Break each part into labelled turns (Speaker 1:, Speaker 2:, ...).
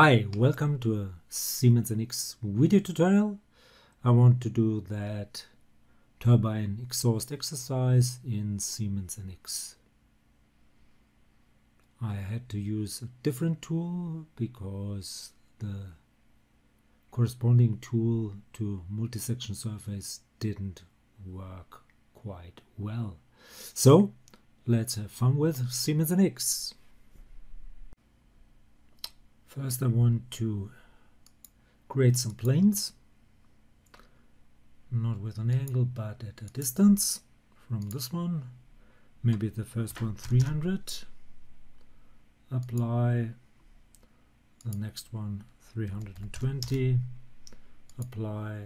Speaker 1: Hi, welcome to a Siemens NX video tutorial. I want to do that turbine exhaust exercise in Siemens NX. I had to use a different tool because the corresponding tool to multi-section surface didn't work quite well. So let's have fun with Siemens NX. First I want to create some planes, not with an angle but at a distance from this one, maybe the first one 300, apply the next one 320, apply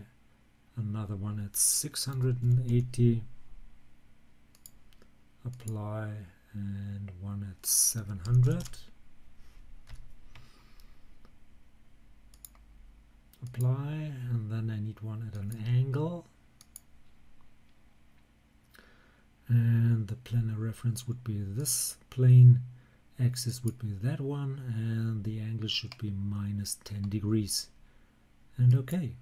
Speaker 1: another one at 680, apply and one at 700 apply and then I need one at an angle. And the planar reference would be this plane axis would be that one and the angle should be minus 10 degrees. And okay.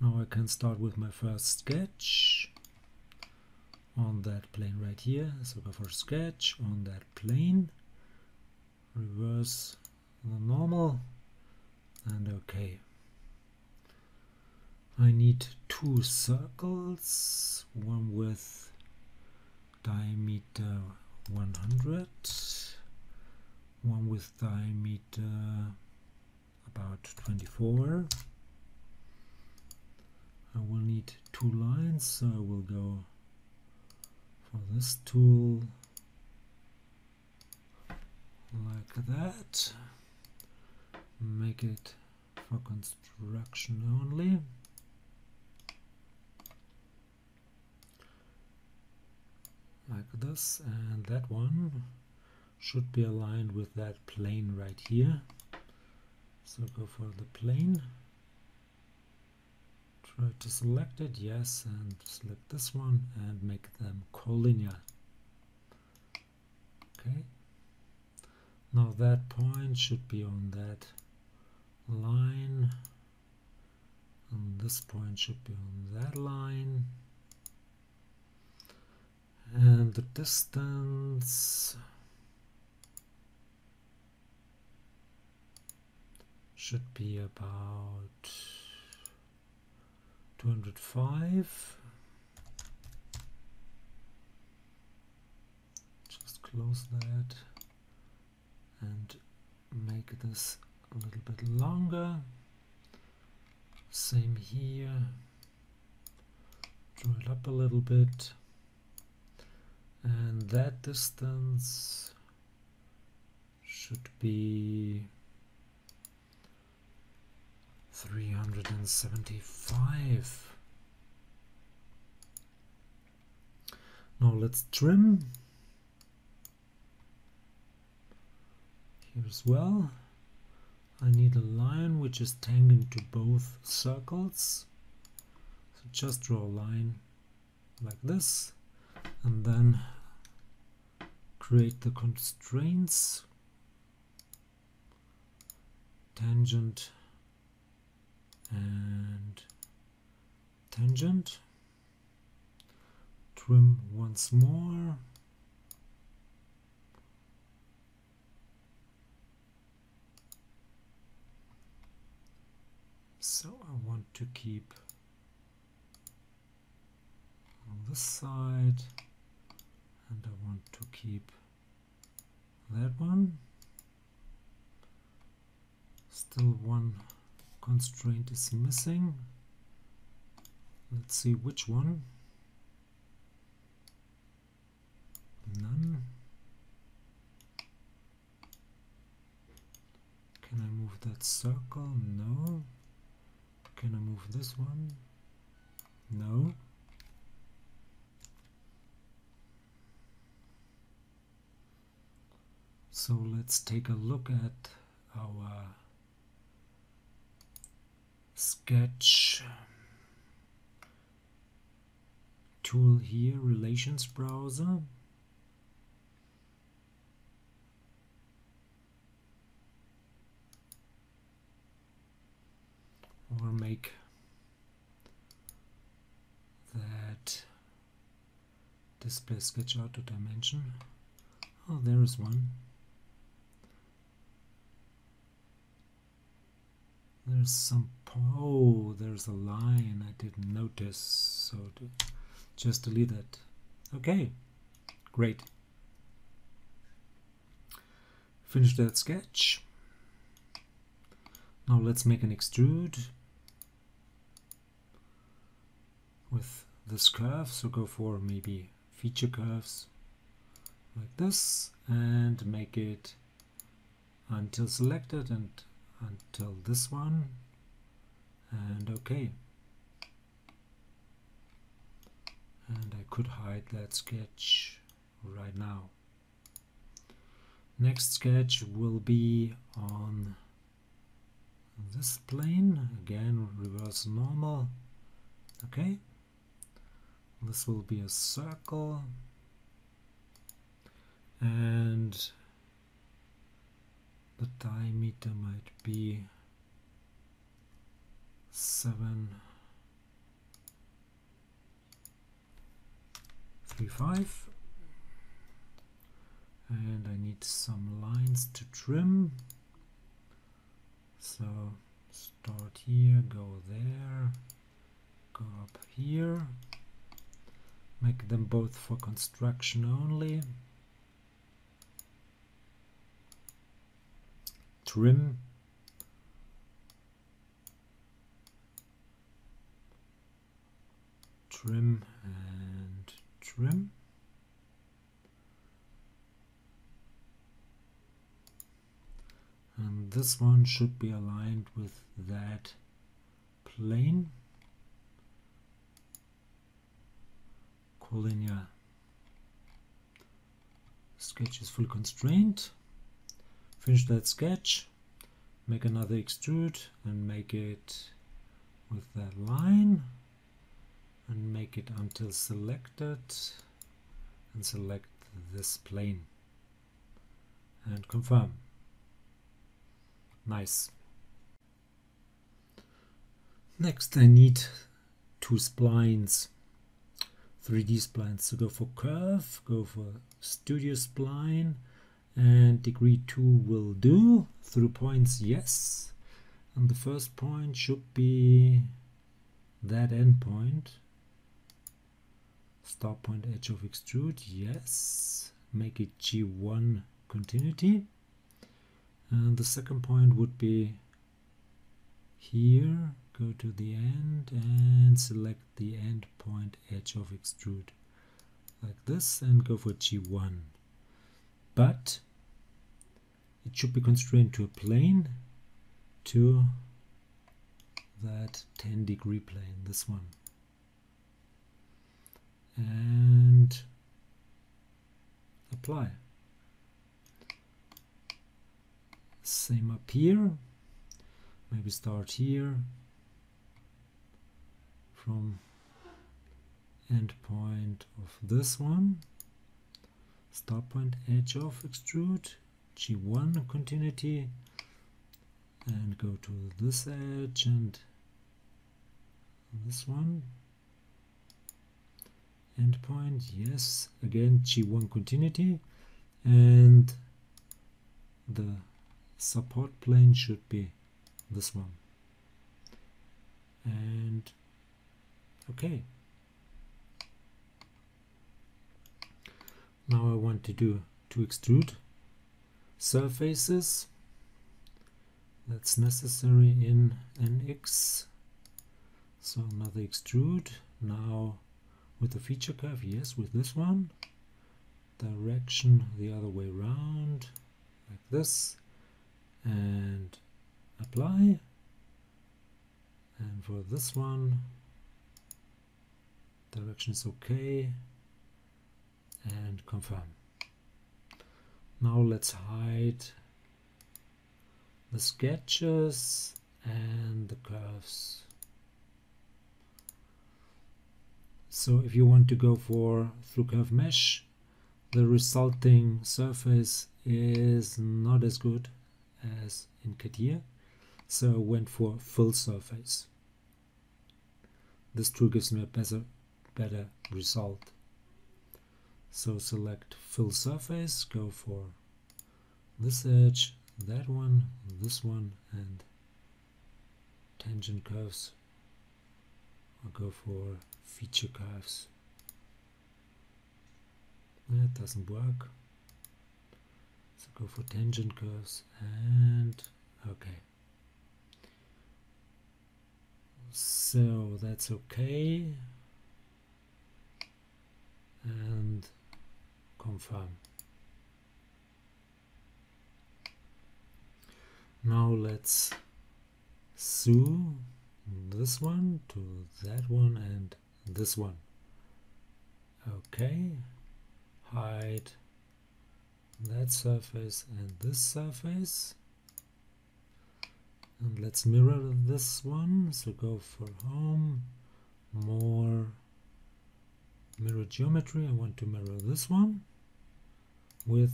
Speaker 1: Now I can start with my first sketch on that plane right here. So go for sketch on that plane. Reverse the normal and okay. I need two circles, one with diameter 100, one with diameter about 24. I will need two lines, so I will go for this tool like that make it for construction only. Like this and that one should be aligned with that plane right here. So go for the plane. Try to select it yes and select this one and make them collinear. Okay. Now that point should be on that line. And this point should be on that line. And the distance. Should be about 205 just close that and make this a little bit longer. Same here. Draw it up a little bit. And that distance should be 375 now let's trim. Here as well I need a line which is tangent to both circles. So just draw a line like this and then create the constraints. Tangent and tangent. Trim once more so I want to keep on this side and I want to keep that one. Still one constraint is missing. Let's see which one. None. Can I move that circle? No can I move this one? No. So let's take a look at our sketch tool here, relations browser. Make that display sketch out auto dimension. Oh, there is one. There's some, oh, there's a line I didn't notice, so just delete that. Okay, great. Finish that sketch. Now let's make an extrude with this curve. So go for maybe feature curves like this and make it until selected and until this one and okay. And I could hide that sketch right now. Next sketch will be on this plane again reverse normal okay this will be a circle. And the diameter might be 7 3 5 and I need some lines to trim. So start here go there go up here make them both for construction only. Trim. Trim and trim. And this one should be aligned with that plane collinear sketch is full constraint. Finish that sketch make another extrude and make it with that line and make it until selected and select this plane. And confirm. Nice. Next I need two splines, 3D splines. So go for curve, go for studio spline and degree 2 will do. Through points, yes. And the first point should be that end point. Start point edge of extrude, yes. Make it G1 continuity and the second point would be here go to the end and select the end point edge of extrude like this and go for G1 but it should be constrained to a plane to that 10 degree plane this one. And apply. Same up here. Maybe start here from endpoint of this one. Start point edge of extrude G1 continuity and go to this edge and this one. Endpoint yes again G1 continuity and the support plane should be this one. And okay. Now I want to do to extrude surfaces that's necessary in NX so another extrude now with the feature curve yes with this one. Direction the other way around like this. And apply. And for this one direction is okay. And confirm. Now let's hide the sketches and the curves. So if you want to go for through curve mesh the resulting surface is not as good as in CATIA so I went for fill surface. This tool gives me a better better result. So select fill surface go for this edge that one this one and tangent curves I'll go for feature curves. That doesn't work. So go for tangent curves and okay. So that's okay and confirm. Now let's sew this one to that one and this one. Okay hide that surface and this surface. And let's mirror this one so go for home more mirror geometry. I want to mirror this one with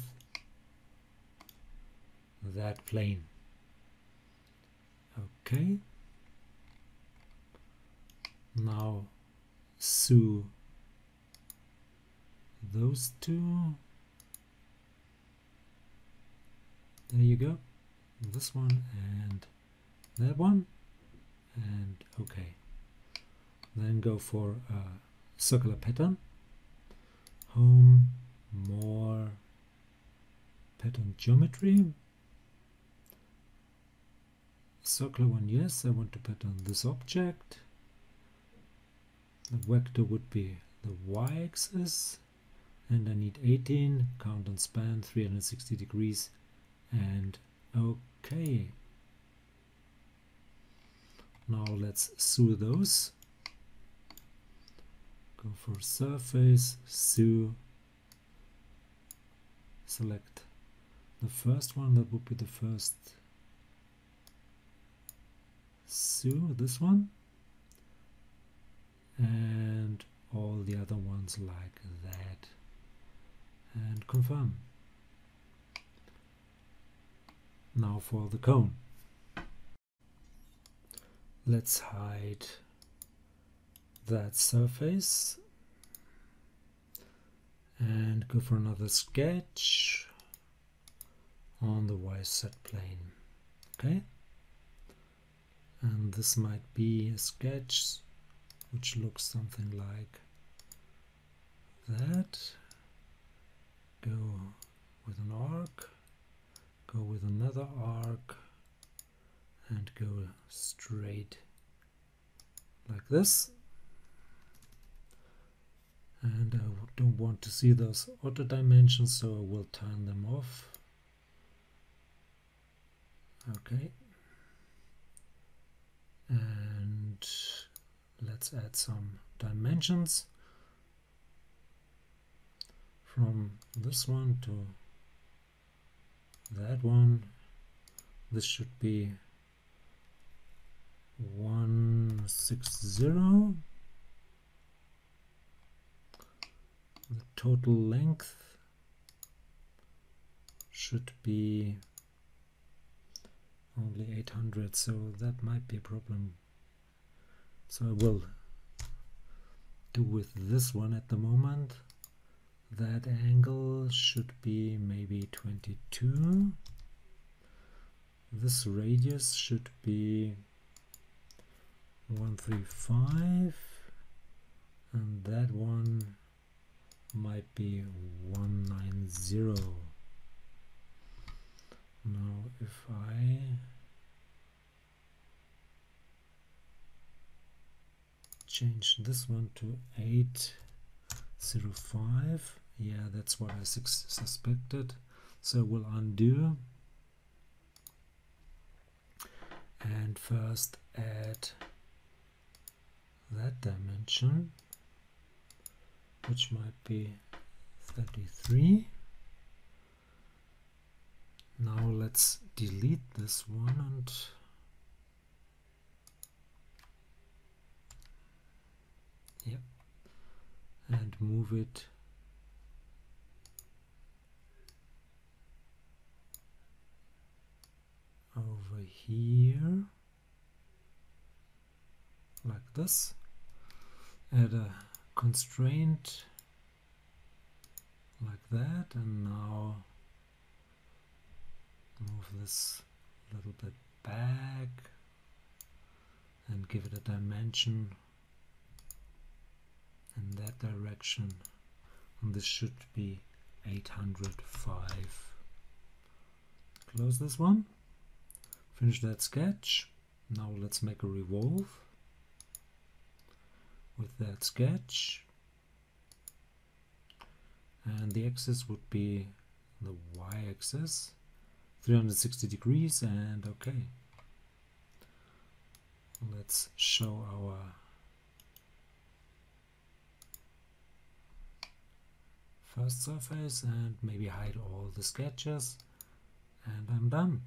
Speaker 1: that plane. Okay. Now sew those two. There you go. This one and that one. And okay. Then go for a circular pattern. Home more pattern geometry. Circular one yes I want to pattern this object. The vector would be the y-axis and I need 18 count and span 360 degrees and okay. Now let's sew those for surface sew select. The first one that would be the first sew this one. And all the other ones like that. And confirm. Now for the cone. Let's hide that surface and go for another sketch on the YZ plane. Okay? And this might be a sketch which looks something like that. Go with an arc. Go with another arc. And go straight like this and I don't want to see those auto dimensions so I will turn them off. Okay. And let's add some dimensions from this one to that one. This should be 160 the total length should be only 800 so that might be a problem. So I will do with this one at the moment. That angle should be maybe 22 this radius should be 135 and that one might be 190 now if I change this one to 805 yeah that's what I suspected. So we'll undo. And first add that dimension which might be 33 now let's delete this one and yep and move it. Over here like this. Add a constraint that and now move this a little bit back and give it a dimension in that direction. And this should be 805 close this one. Finish that sketch. Now let's make a revolve with that sketch and the axis would be the y-axis 360 degrees and okay. Let's show our first surface and maybe hide all the sketches and I'm done.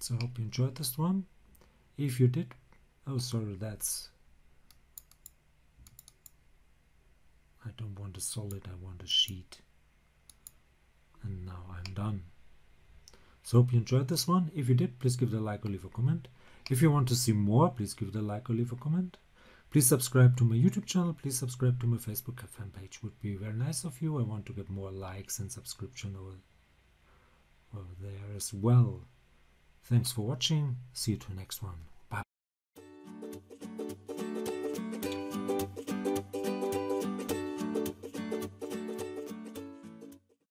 Speaker 1: So I hope you enjoyed this one. If you did oh sorry that's I don't want a solid I want a sheet. And now I'm done. So hope you enjoyed this one. If you did please give it a like or leave a comment. If you want to see more please give it a like or leave a comment. Please subscribe to my youtube channel. Please subscribe to my facebook fan page. Would be very nice of you. I want to get more likes and subscription over, over there as well. Thanks for watching. See you to the next one